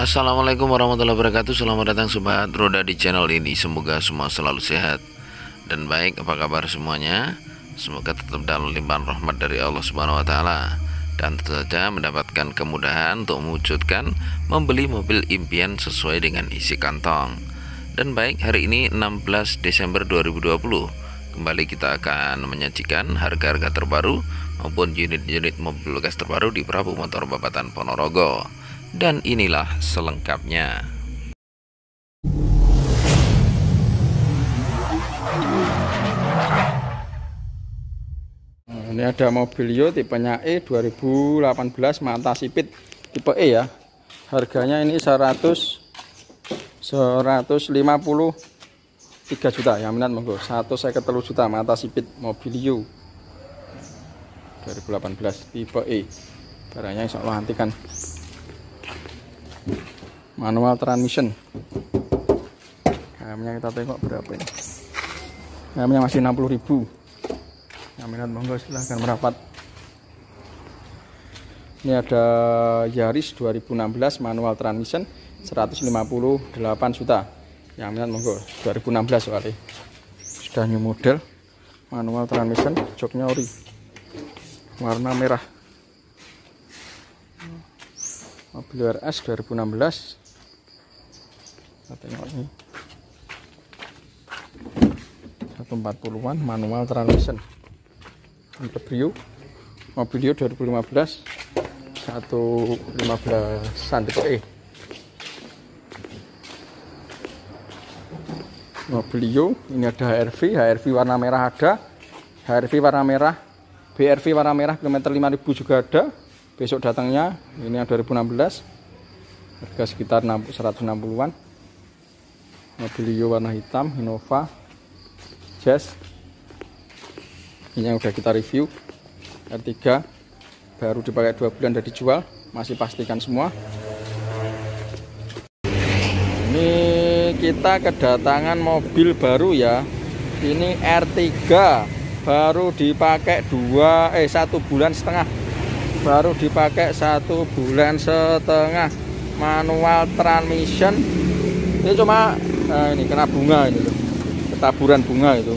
Assalamualaikum warahmatullahi wabarakatuh. Selamat datang sobat roda di channel ini. Semoga semua selalu sehat dan baik. Apa kabar semuanya? Semoga tetap dalam limpahan rahmat dari Allah Subhanahu Wa Taala dan tentu saja mendapatkan kemudahan untuk mewujudkan membeli mobil impian sesuai dengan isi kantong. Dan baik, hari ini 16 Desember 2020 kembali kita akan menyajikan harga-harga terbaru maupun unit-unit mobil gas terbaru di Prabu Motor Babatan Ponorogo. Dan inilah selengkapnya. Ini ada mobilio tipenya E 2018 Manta Sipit tipe E ya. Harganya ini 100 153 juta ya minat monggo. 153 juta Manta Sipit mobilio 2018 tipe E. Barangnya insya Allah nanti kan manual transmission. Kamnya kita tengok berapa ini. Kamnya masih 60.000 yang minat monggo silahkan merapat. Ini ada Yaris 2016 manual transmission 158 juta. Yang minat monggo 2016 soalnya. Sudah new model manual transmission joknya ori. Warna merah. Mobil RS 2016 kita tengok ini. 140-an manual transmission untuk Brio Mobilio 2015 115 Sandep E Mobilio ini ada HRV HRV warna merah ada. HRV warna merah BRV warna merah kilometer 5000 juga ada. Besok datangnya ini yang 2016 harga sekitar 160-an mobilio warna hitam Innova Jazz. Ini yang udah kita review. R3 baru dipakai dua bulan dan dijual. Masih pastikan semua. Ini kita kedatangan mobil baru ya. Ini R3 baru dipakai dua eh satu bulan setengah. Baru dipakai satu bulan setengah. Manual transmission ini cuma nah ini kena bunga ini loh. Ketaburan bunga itu.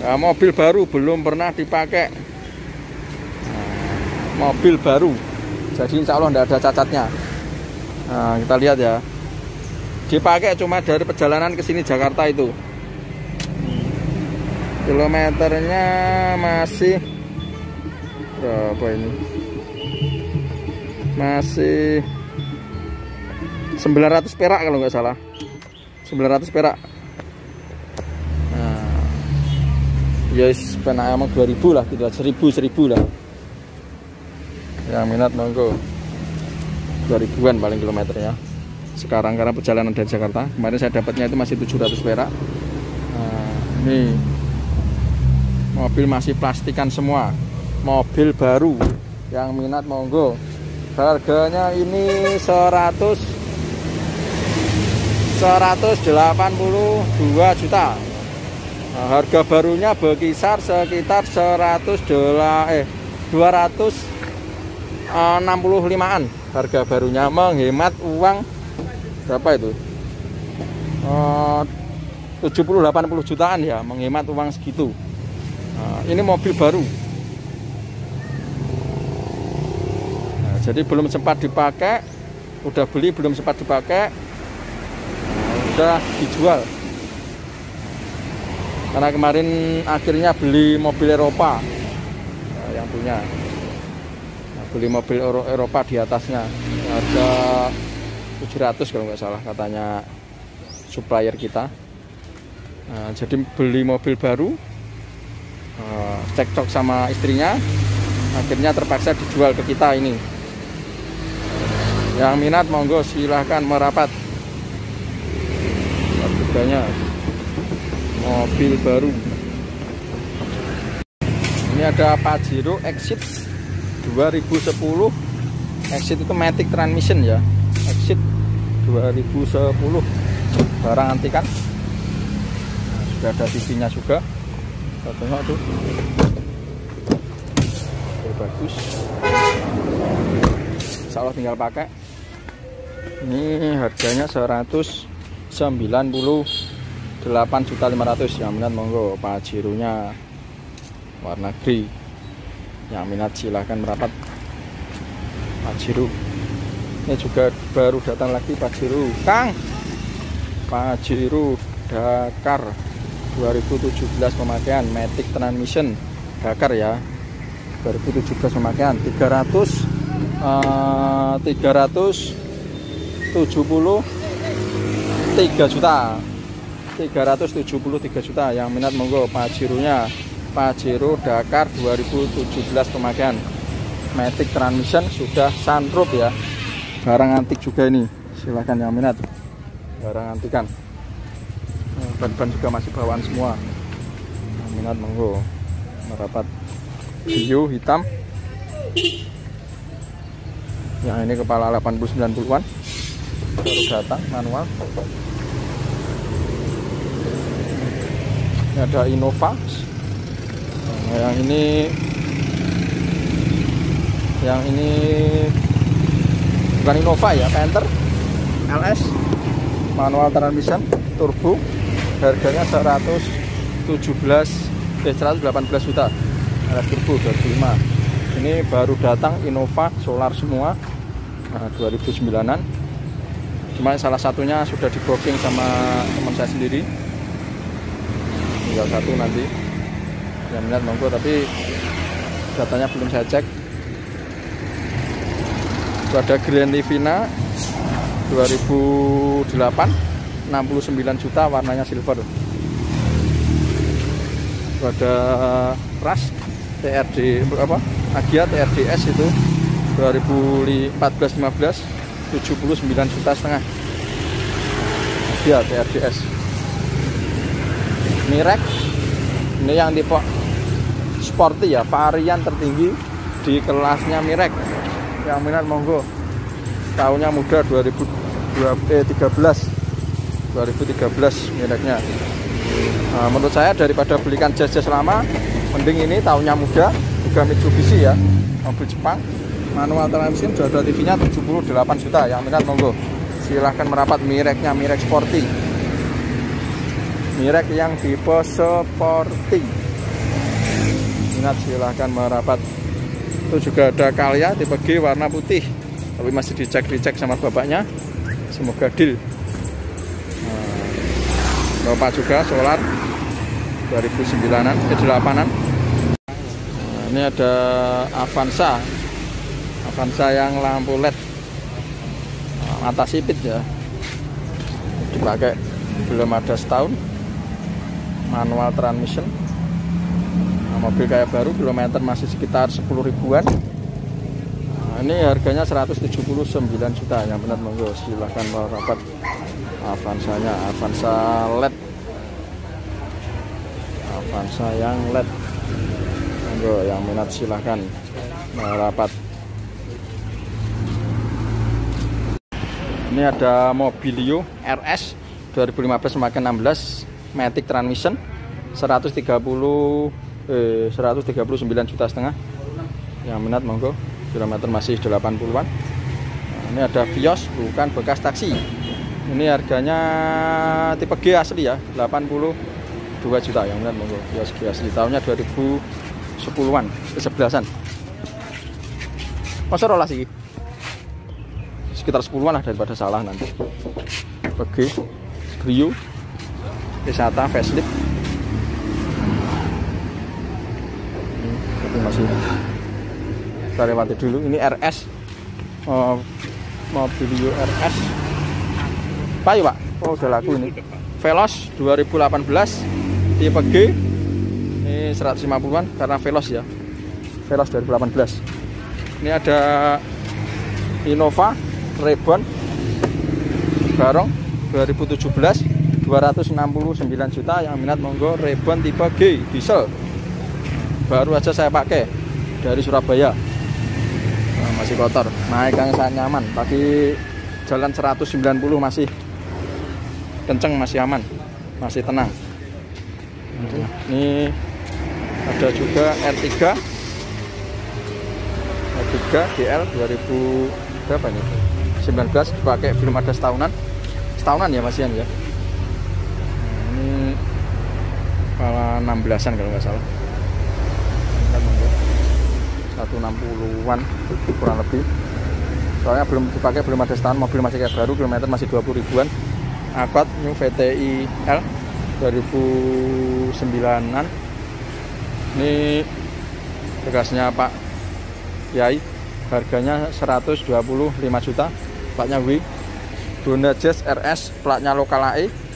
Nah, mobil baru belum pernah dipakai. Nah, mobil baru. Jadi insya Allah tidak ada cacatnya. Nah, kita lihat ya. Dipakai cuma dari perjalanan ke sini Jakarta itu. Kilometernya masih berapa ini? Masih 900 perak kalau nggak salah. 900 perak. Nah, yes pena emang 2000 lah gitu 1000 1000 lah. Yang minat monggo. 2000an paling kilometernya. Sekarang karena perjalanan dari Jakarta kemarin saya dapatnya itu masih 700 perak. Nah, ini mobil masih plastikan semua. Mobil baru yang minat monggo. Harganya ini 100 182 juta. Nah, harga barunya berkisar sekitar 100 dolar eh 265an harga barunya menghemat uang berapa itu? Eh, 70-80 jutaan ya menghemat uang segitu. Nah, ini mobil baru. Jadi belum sempat dipakai udah beli belum sempat dipakai nah, udah dijual. Karena kemarin akhirnya beli mobil Eropa. Nah, yang punya. Nah, beli mobil Eropa di atasnya. Harga 700 kalau nggak salah katanya supplier kita. Nah, jadi beli mobil baru uh, cekcok sama istrinya akhirnya terpaksa dijual ke kita ini. Yang minat monggo silahkan merapat harganya mobil baru. Ini ada Pajero Exit 2010 Exit itu Matic Transmission ya. Exit 2010 barang antikan. Nah, sudah ada TV nya juga. Kita tengok tuh. Oke, bagus. Insya Allah tinggal pakai. Ini harganya 198 juta 500 yang minat monggo. Pak pajirunya warna gri yang minat silahkan merapat. Pak pajiru ini juga baru datang lagi pak pajiru Kang! Pak pajiru Dakar 2017 pemakaian Matic Transmission Dakar ya. 2017 pemakaian 300 eh, 370 3 juta. 373 juta. Yang minat monggo pajirunya Pajero Dakar 2017 pemakaian. Matic transmission sudah sunroof ya. Barang antik juga ini. Silahkan yang minat. Barang antikan. Ban-ban juga masih bawaan semua. Yang minat monggo. Merapat. Hiu hitam. Yang ini kepala 80-90an baru datang manual. Ini ada Innova. Nah, yang ini yang ini bukan Innova ya Panther. LS manual transmission turbo. Harganya 117 eh 118 juta. LS turbo 25 ini baru datang Innova solar semua. Nah, 2009an cuma salah satunya sudah di booking sama teman saya sendiri. Tinggal satu nanti. Yang minat monggo tapi datanya belum saya cek. Itu ada Grand Livina 2008 69 juta warnanya silver. Itu ada ras TRD apa? Agia TRDS itu 2014 15 79 juta setengah. Agia TRDS Mirek ini yang tipe sporty ya varian tertinggi di kelasnya Mirek. Yang minat monggo. Tahunnya muda 2013 2013 mereknya nah, menurut saya daripada belikan jas-jas lama mending ini tahunnya muda juga Mitsubishi ya mobil Jepang manual transmission sudah ada TV nya 78 juta. Yang minat monggo. Silahkan merapat mireknya mirek sporty. Mirek yang tipe sporty. Minat silahkan merapat. Itu juga ada Kalia tipe G warna putih. Tapi masih dicek-dicek sama bapaknya. Semoga deal. Bapak juga solar 2009an ke 8an nah, ini ada Avanza Avanza yang lampu LED. Nah, mata sipit ya. Dipakai belum ada setahun. Manual transmission. Nah, mobil kayak baru kilometer masih sekitar 10 ribuan. Nah, ini harganya 179 juta. Yang benar monggo silahkan merapat Avanza-nya Avanza LED. Avanza yang LED. Monggo yang minat silahkan merapat ini ada Mobilio RS 2015 semakin 16 Matic Transmission 130 eh 139 juta setengah. Yang minat monggo. Kilometer masih 80-an nah, ini ada Vios bukan bekas taksi. Ini harganya tipe G asli ya 82 juta. Yang benar monggo. Kios G asli. Tahunnya 2010-an ke 11-an masa rolas sih sekitar 10-an lah daripada salah nanti. G Brio wisata facelift. Ini masih kita lewati dulu. Ini RS oh, mobil RS apa ya pak? Oh udah laku ini. Veloz 2018 tipe G. Ini 150an karena Veloz ya. Veloz 2018 ini ada Innova Reborn Barong 2017 269 juta. Yang minat monggo Reborn tipe G diesel. Baru aja saya pakai dari Surabaya. Nah, masih kotor. Naik yang sangat nyaman. Tapi jalan 190 masih kenceng masih aman masih tenang. Ini ada juga R3 R3 GL 2000 berapa nih 2019 dipakai belum ada setahunan. Setahunan ya masian ya? Ini kepala 16an kalau nggak salah. 160-an kurang lebih. Soalnya belum dipakai belum ada setahun mobil masih kayak baru kilometer masih 20 ribuan. Akad New VTI L 2009an ini bekasnya Pak Yai harganya 125 juta platnya W Honda Jazz RS platnya lokal AE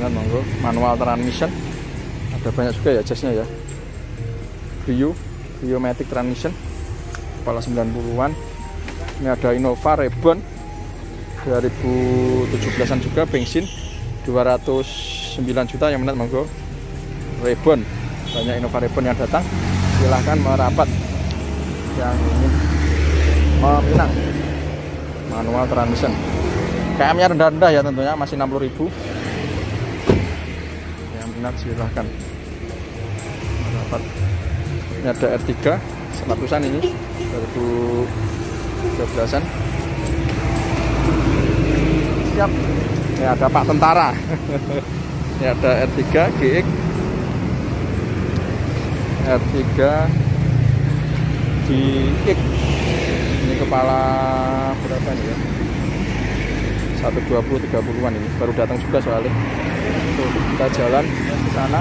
benar monggo. Manual transmission. Ada banyak juga ya jazznya ya. View Biomatic transmission. Kepala 90-an ini ada Innova Reborn 2017an juga bensin. 209 juta yang menit monggo. Reborn banyak Innova Reborn yang datang. Silahkan merapat. Yang ingin meminang manual transmission. KM nya rendah-rendah ya tentunya masih 60.000 yang minat silahkan. Merapat ini ada R3 100an ini 2012an siap. Ini ada Pak Tentara. Ini ada R3 GX R3 di X. ini kepala berapa nih ya? 120 30-an ini. Baru datang juga soalnya. Tuh, kita jalan ke sana.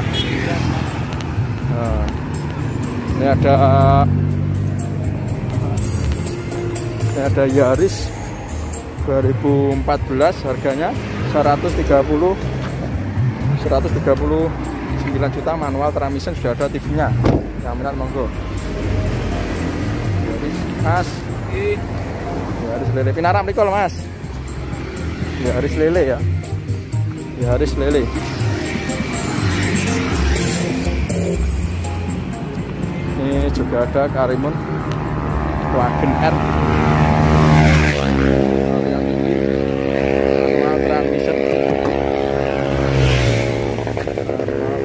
Nah, ini ada ini ada Yaris 2014 harganya 130 139 juta manual transmission sudah ada TV nya yang minat monggo Mas Yaris lele. Pinaram nih kalau mas. Yaris lele ya. Yaris lele. Ini juga ada Karimun Wagen R.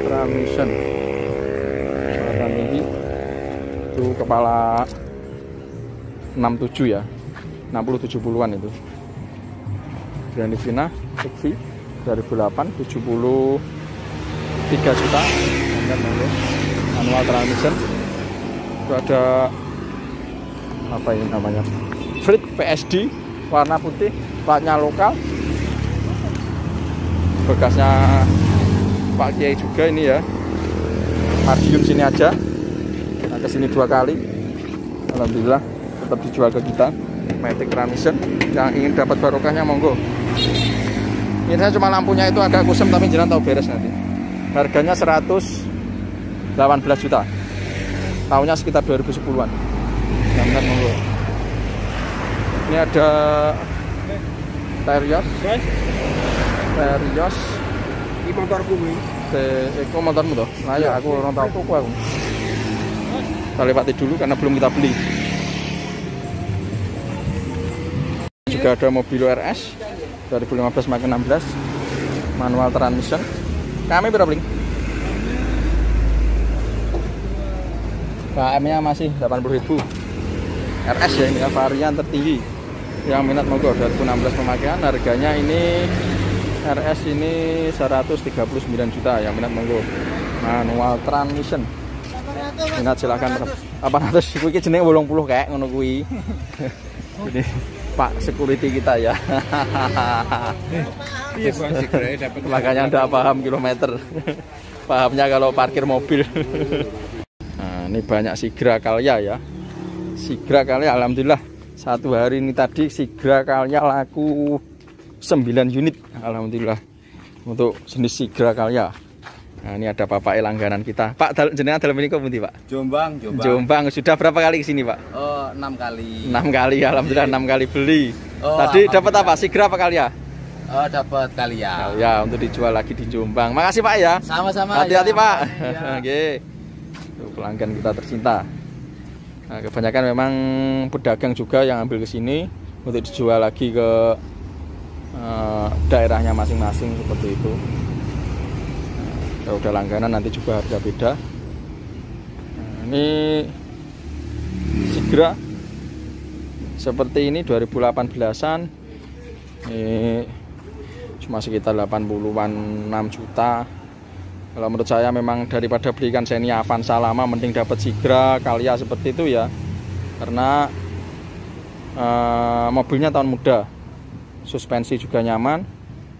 Transmission tinggi itu kepala 67 ya. 60 70-an itu. Grand Divina XV 2008 73 juta. Manual transmission. Itu ada apa ini namanya? Frit PSD warna putih platnya lokal. Bekasnya Pak Kiai juga ini ya. Ardium sini aja. Nah, ke sini dua kali. Alhamdulillah tetap dijual ke kita. Matic Transmission yang ingin dapat barokahnya monggo. Ini saya cuma lampunya itu agak kusem tapi jangan tahu beres nanti. Harganya 118 juta. Tahunnya sekitar 2010-an jangan monggo. Ini ada Terios. Terios. Ini motorku nih. Eko motormu toh? Nah ya aku orang tahu tuku aku. Kita lewati dulu karena belum kita beli juga ada mobil RS 2015 makin 16 manual transmission. Kami berapa beli? KM nya masih 80.000 RS ya ini ya varian tertinggi. Yang minat monggo 2016 pemakaian. Harganya ini RS ini 139 juta yang minat monggo. Manual transmission. Minat silahkan apa atas kuwi jenenge 80 kayak ngono kuwi. Ini Pak security kita ya makanya anda paham kilometer pahamnya kalau parkir mobil nah ini banyak sigra kalya ya sigra kalya alhamdulillah satu hari ini tadi sigra kalya laku 9 unit alhamdulillah untuk jenis sigra kalya Nah, ini ada Bapak langganan kita. Pak, jenengan dalam ini kok Pak? Jombang, Jombang. Jombang. Sudah berapa kali ke sini, Pak? Oh, enam kali. 6 kali, alhamdulillah 6 kali beli. Oh, Tadi dapat apa? Sigra apa kali ya? Oh, dapat kali ya. Ya, untuk dijual lagi di Jombang. Makasih, Pak ya. Sama-sama. Hati-hati, ya. Pak. Iya. Oke. Tuh, pelanggan kita tercinta. Nah, kebanyakan memang pedagang juga yang ambil ke sini untuk dijual lagi ke eh, daerahnya masing-masing seperti itu. Nah, kalau udah langganan nanti juga harga beda. Nah, ini Sigra seperti ini 2018an ini cuma sekitar 80-an 6 juta. Kalau menurut saya memang daripada belikan Xenia Avanza lama mending dapat Sigra Kalia seperti itu ya. Karena uh, mobilnya tahun muda. Suspensi juga nyaman.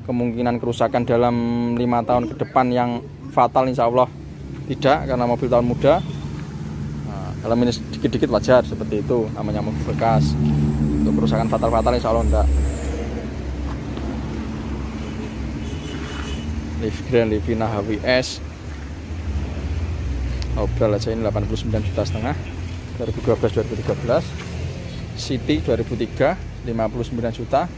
Kemungkinan kerusakan dalam lima tahun ke depan yang fatal insya Allah tidak karena mobil tahun muda kalau ini sedikit-sedikit wajar seperti itu. Namanya mobil bekas. Untuk kerusakan fatal-fatal insya Allah enggak. Leaf Grand Livina HWS Obral aja ini 89 juta setengah. 2012-2013 City 2003 59 juta.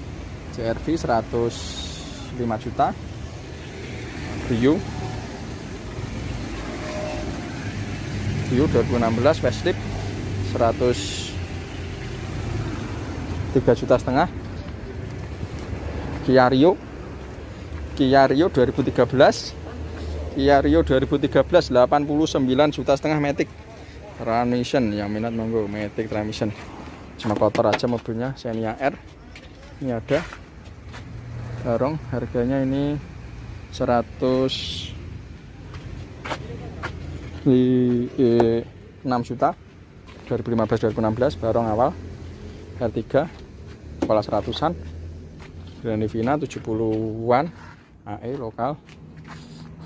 CRV 105 juta. Rio Rio 2016 facelift 103 juta setengah. Kia Rio Kia Rio 2013 Kia Rio 2013 89 juta setengah Matic transmission yang minat monggo Matic transmission cuma kotor aja mobilnya Xenia R. Ini ada. Barong harganya ini 100 di eh, 6 juta. 2015-2016 barong awal R3 kepala 100an Grand Livina 70-an AE lokal.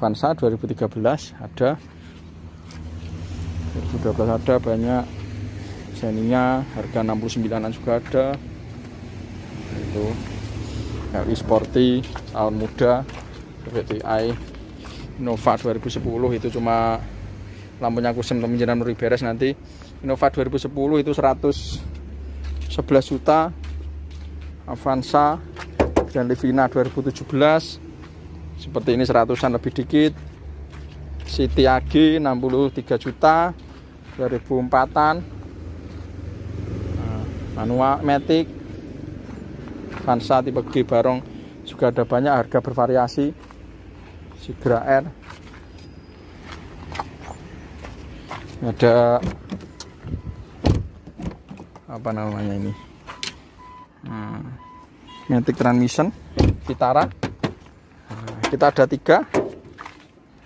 Vansa 2013 ada. 2012 ada banyak. Xenia harga 69an juga ada. Itu. RI Sporty tahun muda. VTI Nova 2010 itu cuma lampunya kusem pemimpinan Nuri beres nanti. Innova 2010 itu 111 juta. Avanza dan Livina 2017 seperti ini seratusan lebih dikit. City AG 63 juta. 2004an nah, manual matic. Vansa tipe G barong. Juga ada banyak harga bervariasi. Sigra R ada apa namanya ini? Hmm, Matic Transmission Vitara kita ada tiga.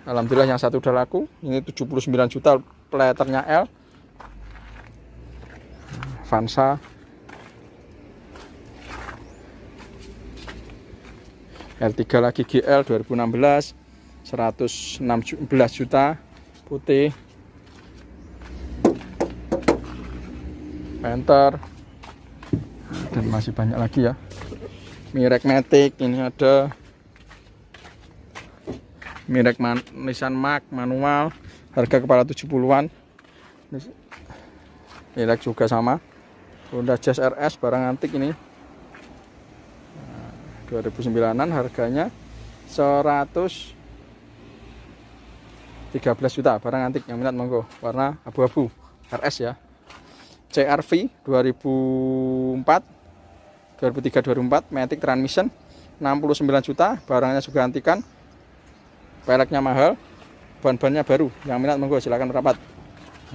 Alhamdulillah yang satu udah laku. Ini 79 juta playernya L. Vansa. R3 lagi GL 2016 116 juta. Putih Panther. Dan masih banyak lagi ya. Mirek Matic ini ada. Merek man, Nissan Mark manual. Harga kepala 70-an merek juga sama. Honda Jazz RS barang antik ini. 2009an harganya 113 juta barang antik yang minat monggo. Warna abu-abu RS ya CRV 2004 2003 2004 Matic Transmission 69 juta barangnya juga antikan peleknya mahal ban-bannya baru yang minat monggo silahkan rapat.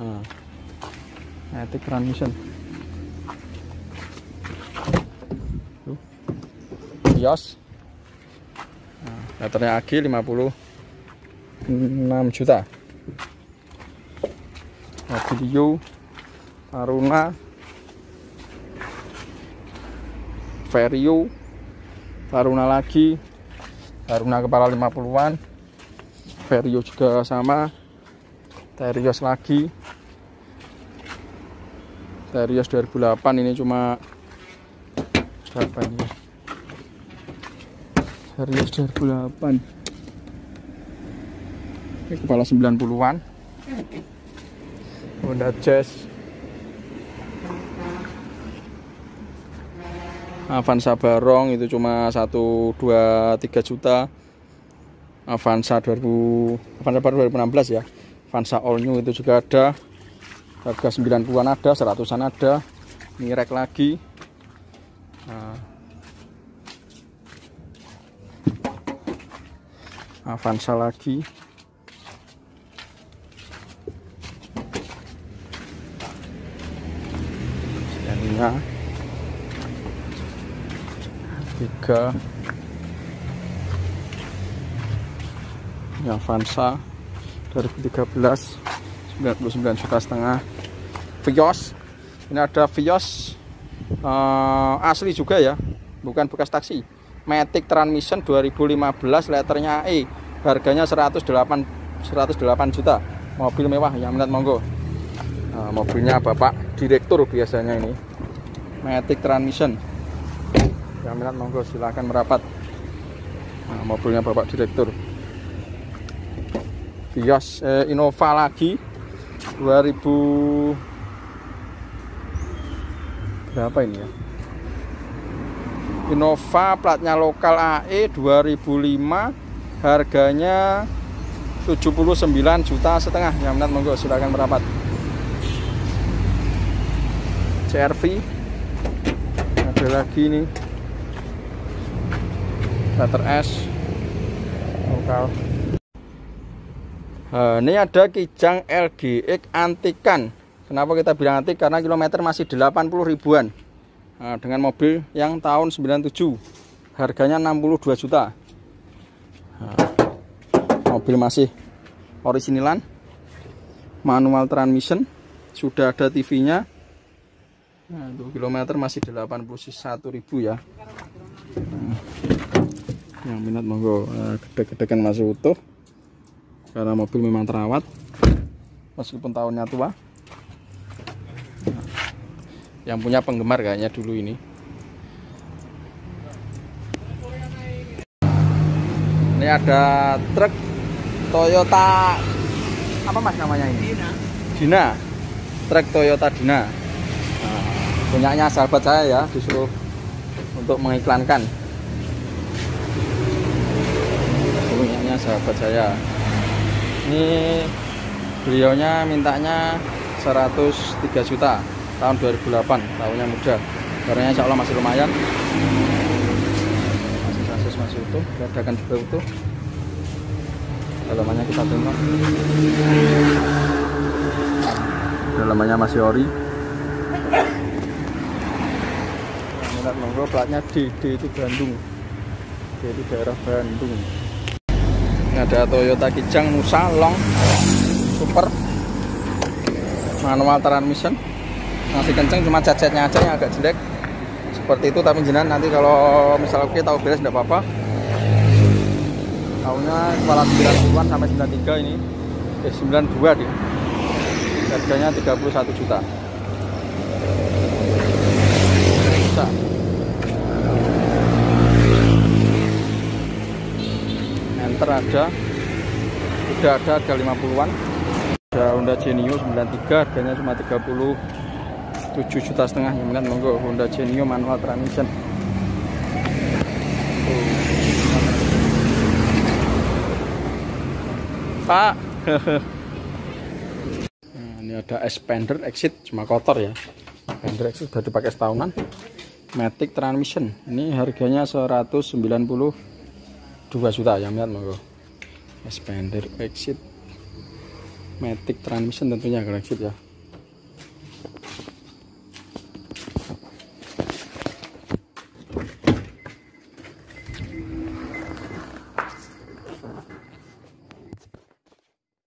Nah, Matic transmission. Yos nah, meternya AG 56 juta. Mobilio Taruna Vario Taruna lagi Taruna kepala 50-an Vario juga sama Terios lagi. Terios 2008 ini cuma berapa ini? Terios 2008 ini kepala 90-an Honda Jazz Avanza Barong itu cuma 1 2 3 juta. Avanza 2000 Avanza baru 2016 ya. Avanza all new itu juga ada. Harga 90-an ada 100-an ada. Mirek lagi. Nah. Avanza lagi tiga ini Avanza 2013 99 juta setengah. Vios. Ini ada Vios. Uh, asli juga ya bukan bekas taksi. Matic Transmission 2015 letternya E harganya 108 108 juta. Mobil mewah yang minat monggo. Nah, mobilnya bapak direktur biasanya ini. Matic Transmission yang minat monggo silahkan merapat. Nah, mobilnya bapak direktur. Vios eh, Innova lagi 2000 berapa ini ya? Innova platnya lokal AE 2005 harganya 79 juta setengah. Yang minat monggo silahkan merapat. CRV ada lagi nih letter S lokal nah, ini ada kijang LGX antikan Kenapa kita bilang antik? Karena kilometer masih 80 ribuan. Nah, dengan mobil yang tahun 97. Harganya 62 juta. Nah, mobil masih originalan. Manual transmission. Sudah ada TV-nya. Nah, itu kilometer masih 81 ribu ya. Nah, yang minat monggo nah, gede-gedekan masih utuh. Karena mobil memang terawat. Meskipun tahunnya tua. Yang punya penggemar kayaknya dulu ini. Ini ada truk Toyota apa mas namanya ini? Dina. Dina. Truk Toyota Dina. Nah, punyanya sahabat saya ya disuruh untuk mengiklankan punyanya sahabat saya. Ini beliaunya mintanya 103 juta tahun 2008 tahunnya muda. Barangnya insya Allah masih lumayan. Masih kasus masih utuh ledakan juga utuh. Dalamannya kita tengok. Dalamannya masih ori. Minat monggo platnya D D itu Bandung. D daerah Bandung ada Toyota Kijang Nusa Long. Super. Manual transmission. Masih kenceng cuma cat-catnya aja yang agak jelek. Seperti itu tapi jenengan nanti kalau misalnya oke tahu beres tidak apa-apa. Tahunnya kepala 90-an sampai 93 ini. Eh 92 deh harganya 31 juta enter ada udah ada harga 50-an ada Honda Genio 93 harganya cuma 30 7 juta setengah. Yang minat monggo Honda Genio manual transmission. Pak. Nah, ini ada expander exit cuma kotor ya. Expander exit sudah dipakai setahunan. Matic transmission. Ini harganya 192 juta yang minat monggo. Expander exit Matic transmission tentunya exit ya